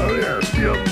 Oh yeah, yep.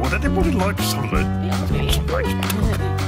Oder det burde Leute sammeln. Ja.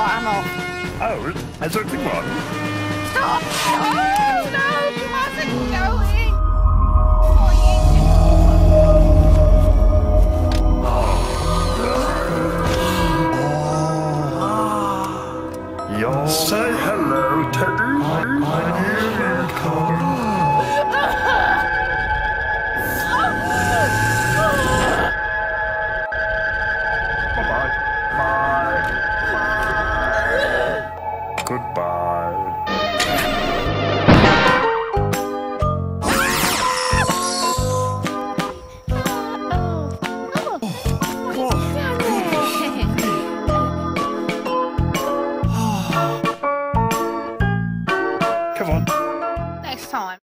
Right, I'm. Oh, is everything wrong? Stop! Oh no, you mustn't go in! time.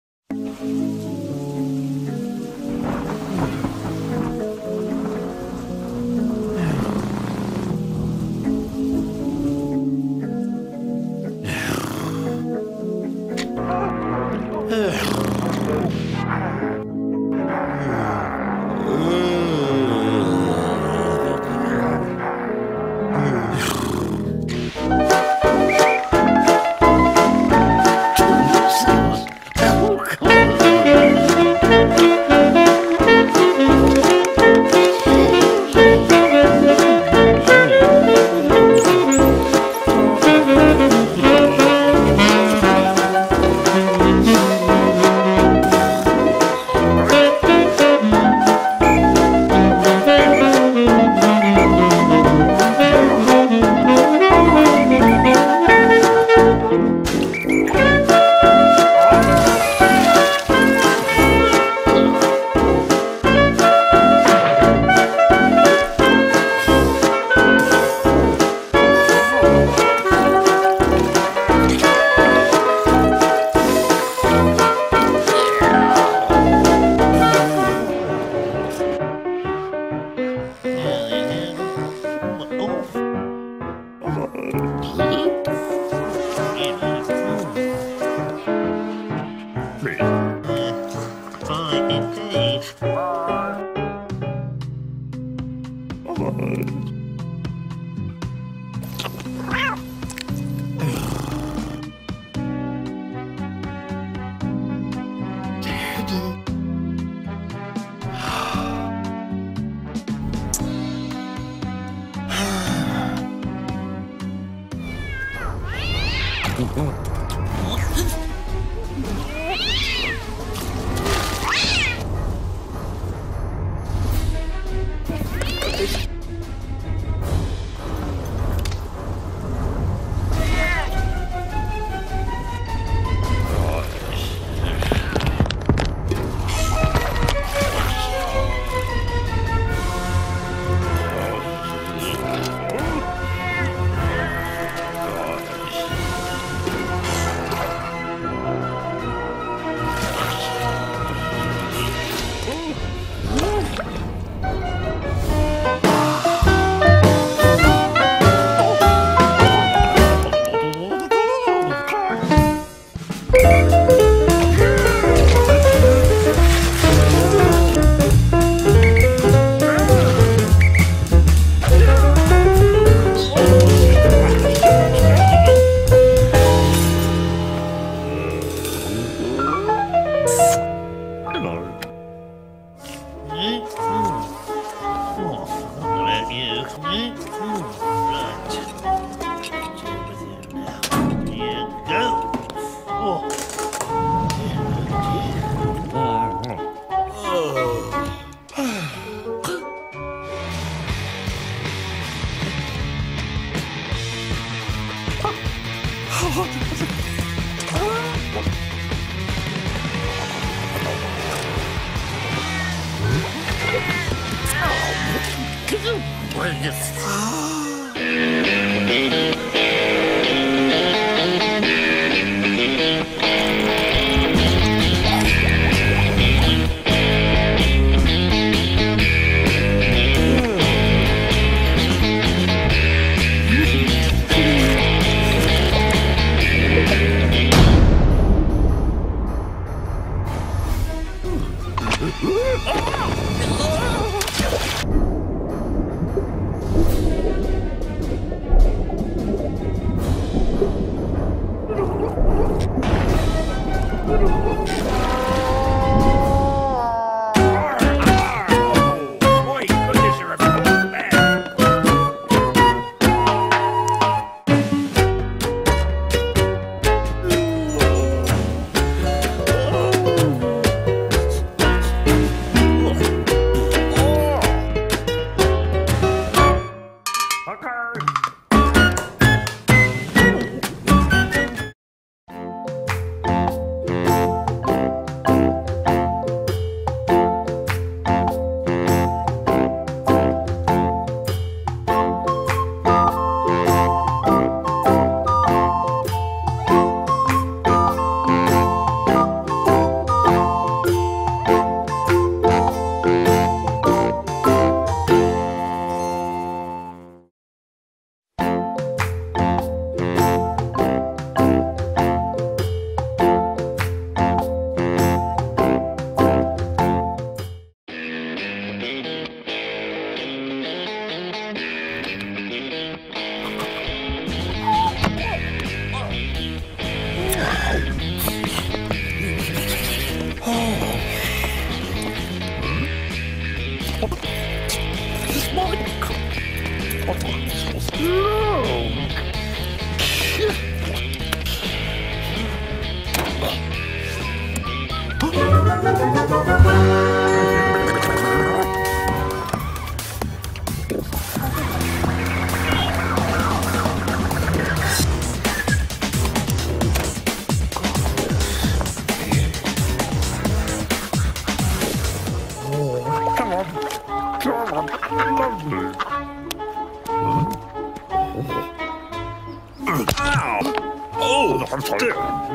Oh, I'm sorry.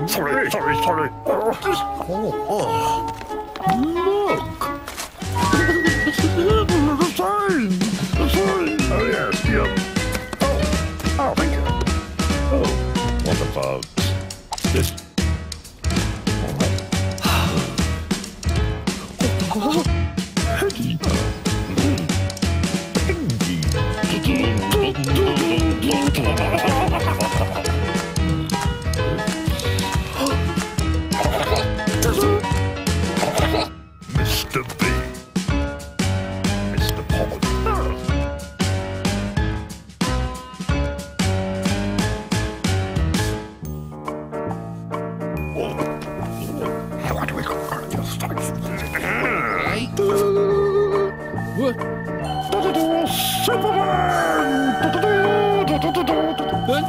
Sorry, sorry, sorry. Oh, oh, oh. Look! the sign! The sign! Oh, yep. Oh, oh, thank you. Oh, what this? Hetty.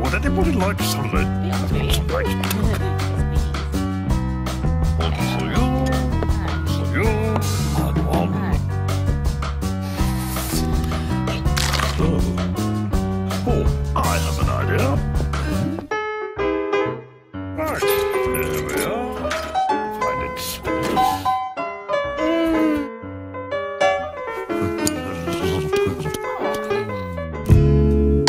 Would anybody like salad? Right.